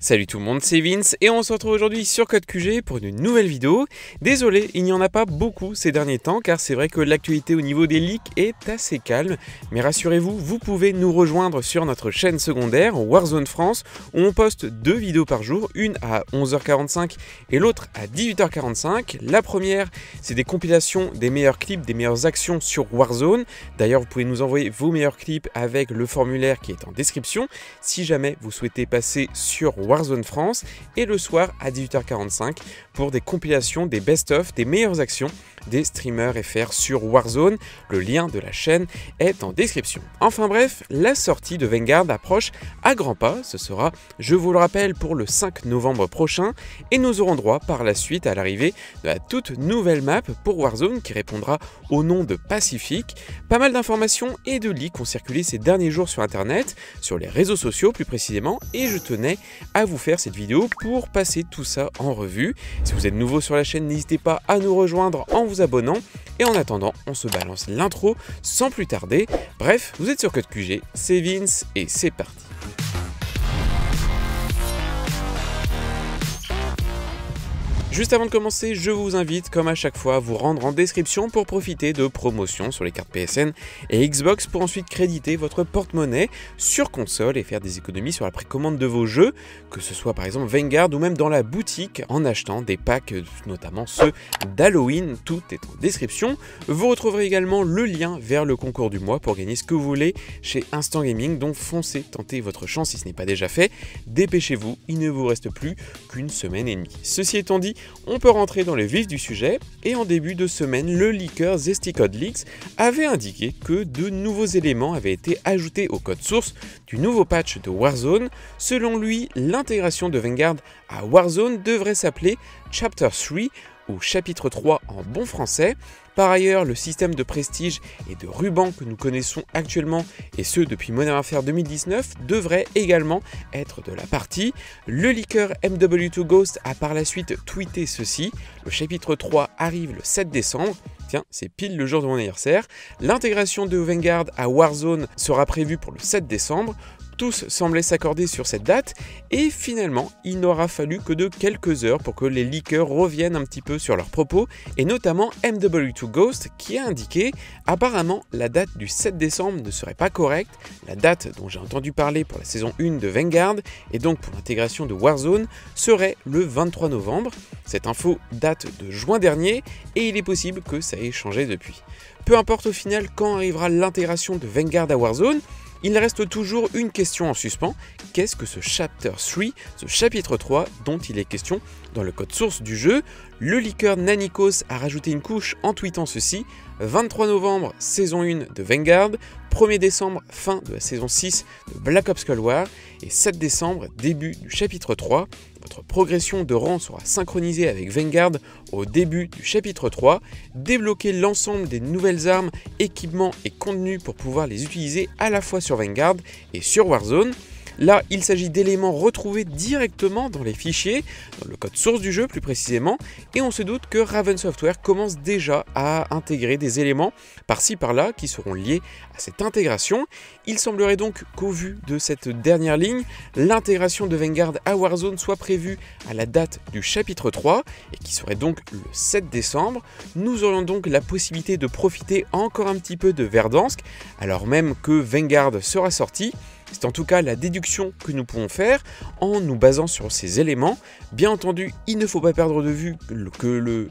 Salut tout le monde, c'est Vince et on se retrouve aujourd'hui sur Code QG pour une nouvelle vidéo. Désolé, il n'y en a pas beaucoup ces derniers temps car c'est vrai que l'actualité au niveau des leaks est assez calme. Mais rassurez-vous, vous pouvez nous rejoindre sur notre chaîne secondaire Warzone France où on poste deux vidéos par jour, une à 11h45 et l'autre à 18h45. La première, c'est des compilations des meilleurs clips, des meilleures actions sur Warzone. D'ailleurs, vous pouvez nous envoyer vos meilleurs clips avec le formulaire qui est en description si jamais vous souhaitez passer sur Warzone France et le soir à 18h45 pour des compilations des best-of des meilleures actions des streamers FR sur Warzone. Le lien de la chaîne est en description. Enfin bref, la sortie de Vanguard approche à grands pas. Ce sera, je vous le rappelle, pour le 5 novembre prochain et nous aurons droit par la suite à l'arrivée de la toute nouvelle map pour Warzone qui répondra au nom de Pacific. Pas mal d'informations et de leaks ont circulé ces derniers jours sur internet, sur les réseaux sociaux plus précisément, et je tenais à vous faire cette vidéo pour passer tout ça en revue. Si vous êtes nouveau sur la chaîne, n'hésitez pas à nous rejoindre en vous abonnant. Et en attendant, on se balance l'intro sans plus tarder. Bref, vous êtes sur Code QG, c'est Vince et c'est parti. Juste avant de commencer, je vous invite, comme à chaque fois, à vous rendre en description pour profiter de promotions sur les cartes PSN et Xbox pour ensuite créditer votre porte-monnaie sur console et faire des économies sur la précommande de vos jeux, que ce soit par exemple Vanguard ou même dans la boutique en achetant des packs, notamment ceux d'Halloween. Tout est en description. Vous retrouverez également le lien vers le concours du mois pour gagner ce que vous voulez chez Instant Gaming. Donc foncez, tentez votre chance si ce n'est pas déjà fait. Dépêchez-vous, il ne vous reste plus qu'une semaine et demie. Ceci étant dit, on peut rentrer dans le vif du sujet, et en début de semaine, le leaker Zesticode Leaks avait indiqué que de nouveaux éléments avaient été ajoutés au code source du nouveau patch de Warzone. Selon lui, l'intégration de Vanguard à Warzone devrait s'appeler Chapter 3 ou chapitre 3 en bon français. Par ailleurs, le système de prestige et de ruban que nous connaissons actuellement, et ce depuis Modern Warfare 2019, devrait également être de la partie. Le leaker MW2 Ghost a par la suite tweeté ceci, le chapitre 3 arrive le 7 décembre, Tiens, c'est pile le jour de mon anniversaire. L'intégration de Vanguard à Warzone sera prévue pour le 7 décembre. Tous semblaient s'accorder sur cette date et finalement il n'aura fallu que de quelques heures pour que les leakers reviennent un petit peu sur leurs propos et notamment MW2 Ghost qui a indiqué apparemment la date du 7 décembre ne serait pas correcte, la date dont j'ai entendu parler pour la saison 1 de Vanguard et donc pour l'intégration de Warzone serait le 23 novembre. Cette info date de juin dernier et il est possible que ça ait changé depuis. Peu importe au final quand arrivera l'intégration de Vanguard à Warzone, il reste toujours une question en suspens. Qu'est-ce que ce Chapter 3, ce chapitre 3 dont il est question dans le code source du jeu? Le leaker Nanikos a rajouté une couche en tweetant ceci. 23 novembre, saison 1 de Vanguard, 1er décembre, fin de la saison 6 de Black Ops Cold War, et 7 décembre, début du chapitre 3. Votre progression de rang sera synchronisée avec Vanguard au début du chapitre 3. Débloquez l'ensemble des nouvelles armes, équipements et contenus pour pouvoir les utiliser à la fois sur Vanguard et sur Warzone. Là, il s'agit d'éléments retrouvés directement dans les fichiers, dans le code source du jeu plus précisément, et on se doute que Raven Software commence déjà à intégrer des éléments par-ci par-là qui seront liés à cette intégration. Il semblerait donc qu'au vu de cette dernière ligne, l'intégration de Vanguard à Warzone soit prévue à la date du chapitre 3, et qui serait donc le 7 décembre. Nous aurions donc la possibilité de profiter encore un petit peu de Verdansk, alors même que Vanguard sera sorti, c'est en tout cas la déduction que nous pouvons faire en nous basant sur ces éléments. Bien entendu, il ne faut pas perdre de vue que le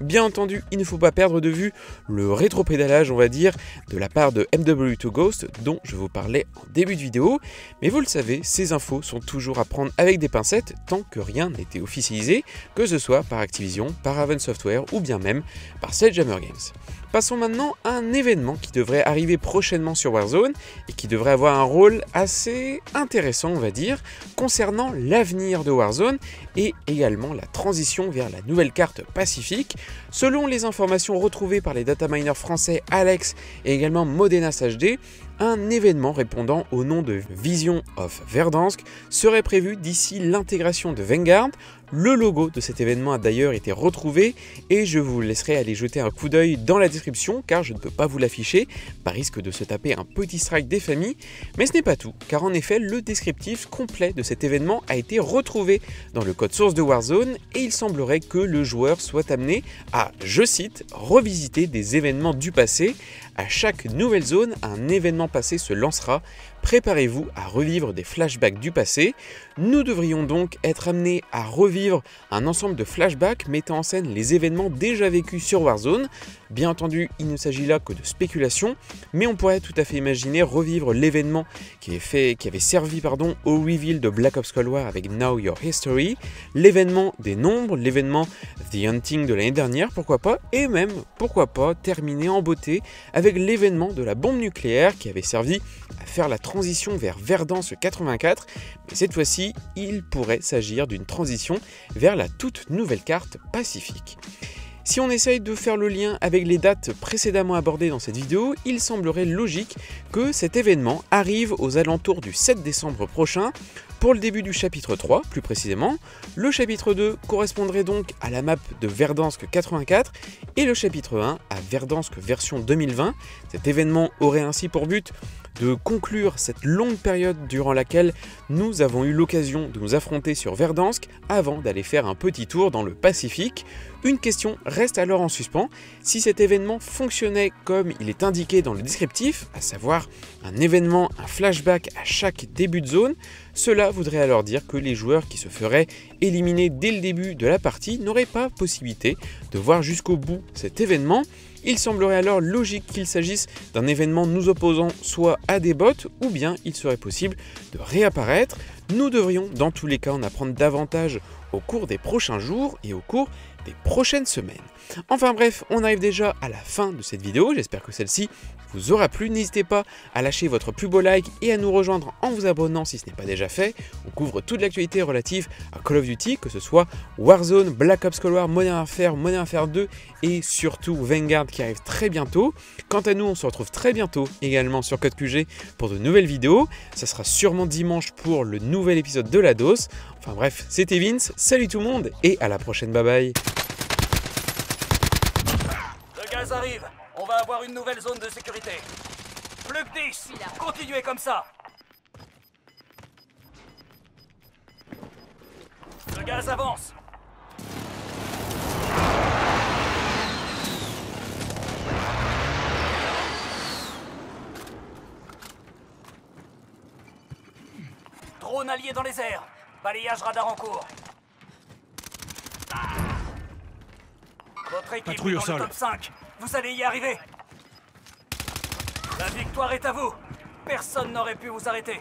Bien entendu, il ne faut pas perdre de vue le rétropédalage, on va dire, de la part de MW2 Ghost, dont je vous parlais en début de vidéo. Mais vous le savez, ces infos sont toujours à prendre avec des pincettes tant que rien été officialisé, que ce soit par Activision, par Raven Software ou bien même par Sledgehammer Games. Passons maintenant à un événement qui devrait arriver prochainement sur Warzone et qui devrait avoir un rôle assez intéressant, on va dire, concernant l'avenir de Warzone et également la transition vers la nouvelle carte Pacifique. Selon les informations retrouvées par les data miners français Alex et également Modenas HD, un événement répondant au nom de Vision of Verdansk serait prévu d'ici l'intégration de Vanguard. Le logo de cet événement a d'ailleurs été retrouvé et je vous laisserai aller jeter un coup d'œil dans la description car je ne peux pas vous l'afficher par risque de se taper un petit strike des familles. Mais ce n'est pas tout car en effet le descriptif complet de cet événement a été retrouvé dans le code source de Warzone et il semblerait que le joueur soit amené à, je cite, revisiter des événements du passé. À chaque nouvelle zone, un événement passé se lancera préparez-vous à revivre des flashbacks du passé. Nous devrions donc être amenés à revivre un ensemble de flashbacks mettant en scène les événements déjà vécus sur Warzone. Bien entendu, il ne s'agit là que de spéculation, mais on pourrait tout à fait imaginer revivre l'événement qui, avait servi pardon, au reveal de Black Ops Cold War avec Now Your History, l'événement des nombres, l'événement The Hunting de l'année dernière, pourquoi pas, et même, pourquoi pas, terminer en beauté avec l'événement de la bombe nucléaire qui avait servi faire la transition vers Verdansk 84, mais cette fois-ci, il pourrait s'agir d'une transition vers la toute nouvelle carte Pacifique. Si on essaye de faire le lien avec les dates précédemment abordées dans cette vidéo, il semblerait logique que cet événement arrive aux alentours du 7 décembre prochain, pour le début du chapitre 3 plus précisément. Le chapitre 2 correspondrait donc à la map de Verdansk 84 et le chapitre 1 à Verdansk version 2020. Cet événement aurait ainsi pour but de conclure cette longue période durant laquelle nous avons eu l'occasion de nous affronter sur Verdansk avant d'aller faire un petit tour dans le Pacifique. Une question reste alors en suspens, si cet événement fonctionnait comme il est indiqué dans le descriptif, à savoir un événement, un flashback à chaque début de zone, cela voudrait alors dire que les joueurs qui se feraient éliminer dès le début de la partie n'auraient pas possibilité de voir jusqu'au bout cet événement, il semblerait alors logique qu'il s'agisse d'un événement nous opposant soit à des bots ou bien il serait possible de réapparaître. Nous devrions dans tous les cas en apprendre davantage au cours des prochains jours et au cours des prochaines semaines. Enfin bref, on arrive déjà à la fin de cette vidéo, j'espère que celle-ci vous aura plu. N'hésitez pas à lâcher votre plus beau like et à nous rejoindre en vous abonnant si ce n'est pas déjà fait. On couvre toute l'actualité relative à Call of Duty, que ce soit Warzone, Black Ops Cold War, Modern Warfare, Modern Warfare 2 et surtout Vanguard qui arrive très bientôt. Quant à nous, on se retrouve très bientôt également sur Code QG pour de nouvelles vidéos. Ça sera sûrement dimanche pour le nouvel épisode de la dose. Enfin bref, c'était Vince, salut tout le monde et à la prochaine, bye bye arrive. On va avoir une nouvelle zone de sécurité. Plus que 10. Continuez comme ça. Le gaz avance. Allié dans les airs. Balayage radar en cours. Votre équipe est dans le top 5. Vous allez y arriver La victoire est à vous Personne n'aurait pu vous arrêter